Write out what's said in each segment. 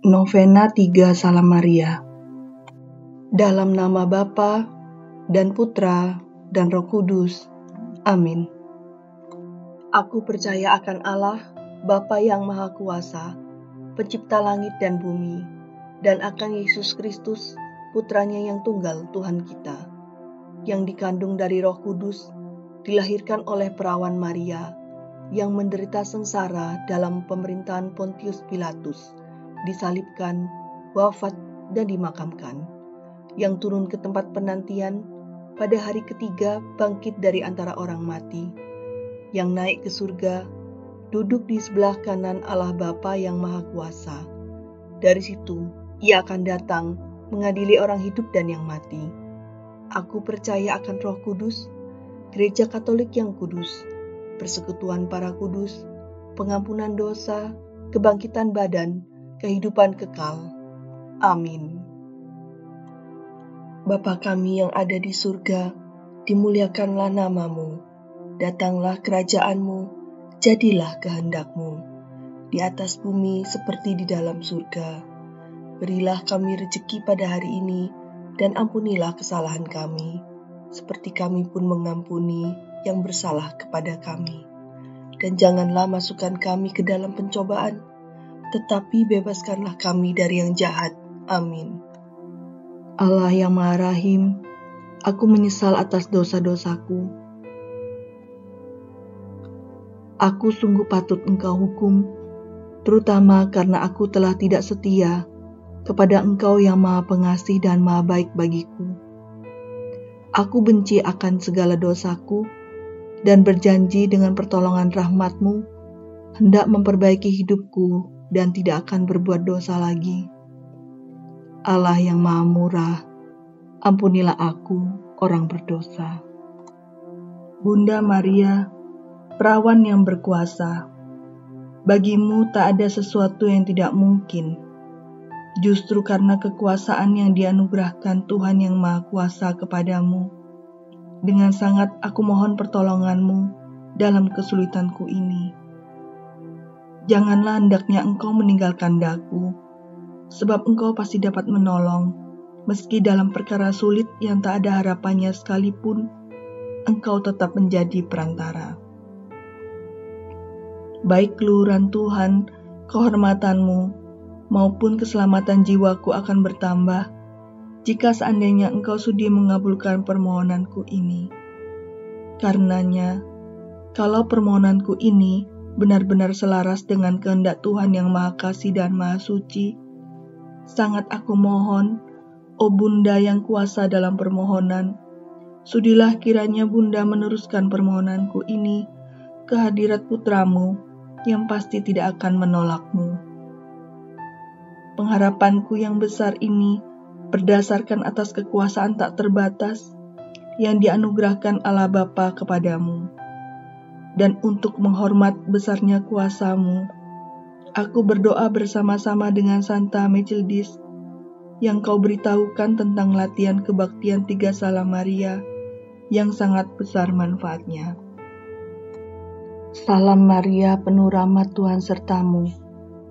Novena Tiga Salam Maria Dalam nama Bapa dan Putra dan Roh Kudus. Amin. Aku percaya akan Allah, Bapa yang Maha Kuasa, pencipta langit dan bumi, dan akan Yesus Kristus, putranya yang tunggal Tuhan kita, yang dikandung dari roh kudus, dilahirkan oleh perawan Maria, yang menderita sengsara dalam pemerintahan Pontius Pilatus, disalibkan, wafat, dan dimakamkan, yang turun ke tempat penantian pada hari ketiga bangkit dari antara orang mati, yang naik ke surga, duduk di sebelah kanan Allah Bapa yang Maha Kuasa. Dari situ, ia akan datang mengadili orang hidup dan yang mati. Aku percaya akan roh kudus, gereja katolik yang kudus, persekutuan para kudus, pengampunan dosa, kebangkitan badan, kehidupan kekal. Amin. Bapa kami yang ada di surga, dimuliakanlah namamu, datanglah kerajaanmu, jadilah kehendakmu, di atas bumi seperti di dalam surga. Berilah kami rejeki pada hari ini, dan ampunilah kesalahan kami, seperti kami pun mengampuni yang bersalah kepada kami. Dan janganlah masukkan kami ke dalam pencobaan, tetapi bebaskanlah kami dari yang jahat. Amin. Allah yang Maha Rahim, aku menyesal atas dosa-dosaku. Aku sungguh patut engkau hukum, terutama karena aku telah tidak setia kepada engkau yang maha pengasih dan maha baik bagiku. Aku benci akan segala dosaku dan berjanji dengan pertolongan rahmatmu hendak memperbaiki hidupku dan tidak akan berbuat dosa lagi. Allah yang Maha Murah, ampunilah aku, orang berdosa. Bunda Maria, perawan yang berkuasa, bagimu tak ada sesuatu yang tidak mungkin. Justru karena kekuasaan yang dianugerahkan Tuhan yang Maha Kuasa kepadamu, dengan sangat aku mohon pertolonganmu dalam kesulitanku ini Janganlah hendaknya engkau meninggalkan daku, sebab engkau pasti dapat menolong, meski dalam perkara sulit yang tak ada harapannya sekalipun, engkau tetap menjadi perantara. Baik keluhuran Tuhan, kehormatanmu, maupun keselamatan jiwaku akan bertambah, jika seandainya engkau sudi mengabulkan permohonanku ini. Karenanya, kalau permohonanku ini benar-benar selaras dengan kehendak Tuhan yang Maha Kasih dan Maha Suci. Sangat aku mohon, O Bunda yang kuasa dalam permohonan, sudilah kiranya Bunda meneruskan permohonanku ini ke hadirat putramu yang pasti tidak akan menolakmu. Pengharapanku yang besar ini berdasarkan atas kekuasaan tak terbatas yang dianugerahkan Allah Bapa kepadamu dan untuk menghormat besarnya kuasamu, aku berdoa bersama-sama dengan Santa Mechildis yang kau beritahukan tentang latihan kebaktian tiga salam Maria yang sangat besar manfaatnya. Salam Maria penuh rahmat Tuhan sertamu,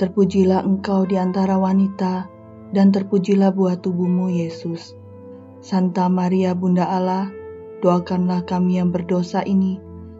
terpujilah engkau di antara wanita, dan terpujilah buah tubuhmu Yesus. Santa Maria Bunda Allah, doakanlah kami yang berdosa ini,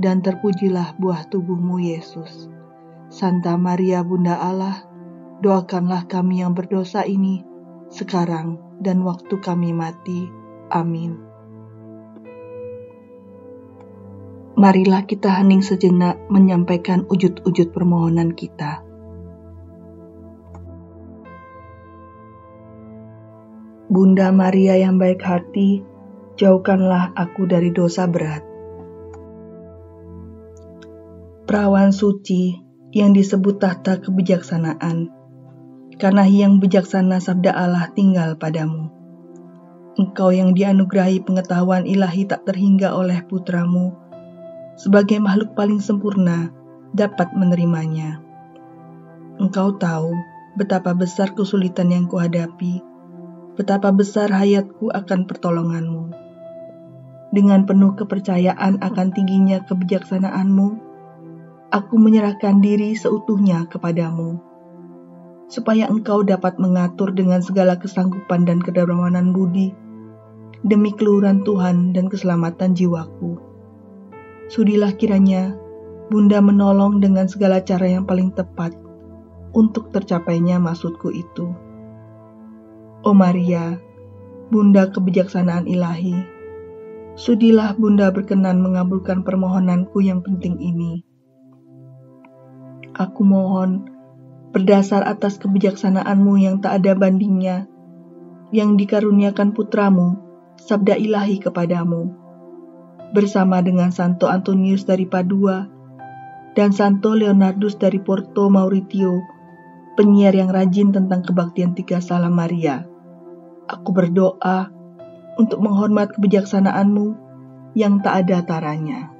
dan terpujilah buah tubuhmu Yesus. Santa Maria Bunda Allah, doakanlah kami yang berdosa ini, sekarang dan waktu kami mati. Amin. Marilah kita hening sejenak menyampaikan ujud-ujud permohonan kita. Bunda Maria yang baik hati, jauhkanlah aku dari dosa berat perawan suci yang disebut tahta kebijaksanaan. karena yang bijaksana sabda Allah tinggal padamu. Engkau yang dianugerahi pengetahuan ilahi tak terhingga oleh putramu, sebagai makhluk paling sempurna, dapat menerimanya. Engkau tahu betapa besar kesulitan yang kuhadapi, betapa besar hayatku akan pertolonganmu. Dengan penuh kepercayaan akan tingginya kebijaksanaanmu, aku menyerahkan diri seutuhnya kepadamu, supaya engkau dapat mengatur dengan segala kesanggupan dan kedermawanan budi, demi keluhuran Tuhan dan keselamatan jiwaku. Sudilah kiranya Bunda menolong dengan segala cara yang paling tepat untuk tercapainya maksudku itu. Oh Maria, Bunda kebijaksanaan ilahi, sudilah Bunda berkenan mengabulkan permohonanku yang penting ini Aku mohon, berdasar atas kebijaksanaanmu yang tak ada bandingnya, yang dikaruniakan putramu, sabda ilahi kepadamu, bersama dengan Santo Antonius dari Padua dan Santo Leonardus dari Porto Mauritio, penyiar yang rajin tentang kebaktian tiga salam Maria. Aku berdoa untuk menghormat kebijaksanaanmu yang tak ada taranya.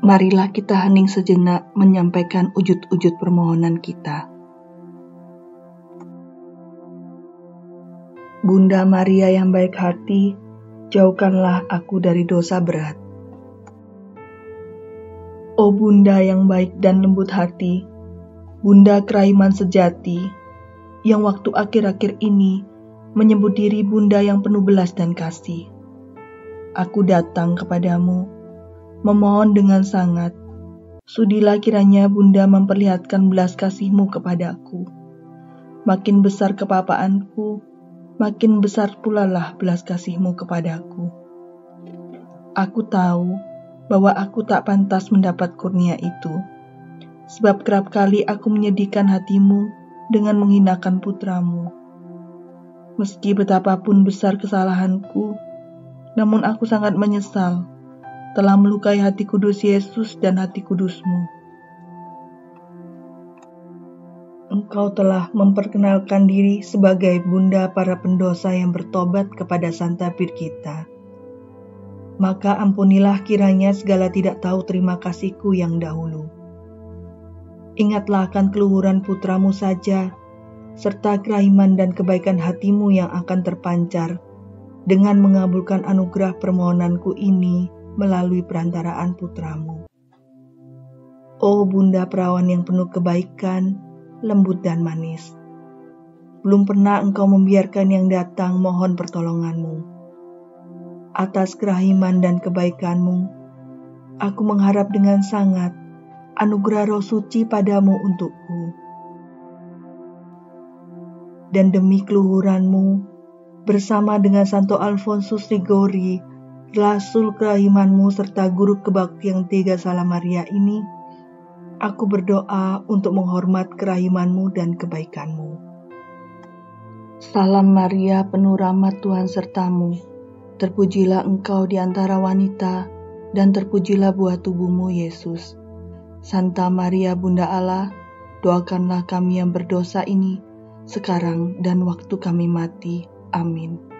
Marilah kita hening sejenak menyampaikan ujud-ujud permohonan kita. Bunda Maria yang baik hati, jauhkanlah aku dari dosa berat. Oh Bunda yang baik dan lembut hati, Bunda keraiman sejati, yang waktu akhir-akhir ini menyebut diri Bunda yang penuh belas dan kasih. Aku datang kepadamu memohon dengan sangat, sudilah kiranya Bunda memperlihatkan belas kasihmu kepadaku. Makin besar kepapaanku, makin besar pula lah belas kasihmu kepadaku. Aku tahu bahwa aku tak pantas mendapat kurnia itu, sebab kerap kali aku menyedihkan hatimu dengan menghinakan putramu. Meski betapapun besar kesalahanku, namun aku sangat menyesal telah melukai hati kudus Yesus dan hati kudusmu. Engkau telah memperkenalkan diri sebagai bunda para pendosa yang bertobat kepada Santa Birgita. Maka ampunilah kiranya segala tidak tahu terima kasihku yang dahulu. Ingatlah akan keluhuran putramu saja, serta kerahiman dan kebaikan hatimu yang akan terpancar dengan mengabulkan anugerah permohonanku ini melalui perantaraan putramu. Oh Bunda Perawan yang penuh kebaikan, lembut dan manis. Belum pernah engkau membiarkan yang datang mohon pertolonganmu. Atas kerahiman dan kebaikanmu, aku mengharap dengan sangat anugerah roh suci padamu untukku. Dan demi keluhuranmu, bersama dengan Santo Alfonsus Rigori, Rasul kerahimanmu serta guru kebaktian tiga salam Maria ini, aku berdoa untuk menghormat kerahimanmu dan kebaikanmu. Salam Maria, penuh rahmat Tuhan sertamu. Terpujilah engkau di antara wanita, dan terpujilah buah tubuhmu, Yesus. Santa Maria, Bunda Allah, doakanlah kami yang berdosa ini, sekarang dan waktu kami mati. Amin.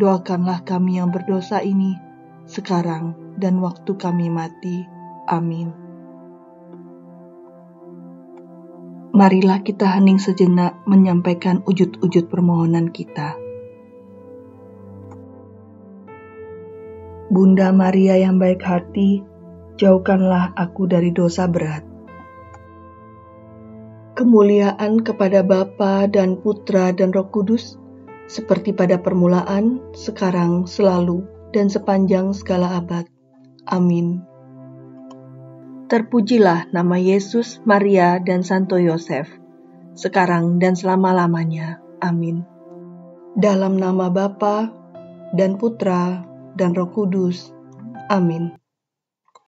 doakanlah kami yang berdosa ini, sekarang dan waktu kami mati. Amin. Marilah kita hening sejenak menyampaikan ujud-ujud permohonan kita. Bunda Maria yang baik hati, jauhkanlah aku dari dosa berat. Kemuliaan kepada Bapa dan Putra dan Roh Kudus, seperti pada permulaan, sekarang, selalu, dan sepanjang segala abad. Amin. Terpujilah nama Yesus, Maria, dan Santo Yosef, sekarang dan selama-lamanya. Amin. Dalam nama Bapa dan Putra dan Roh Kudus. Amin.